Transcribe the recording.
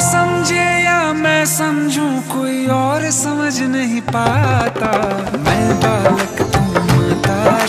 समझे या मैं समझू कोई और समझ नहीं पाता। मैं बालक तुम माता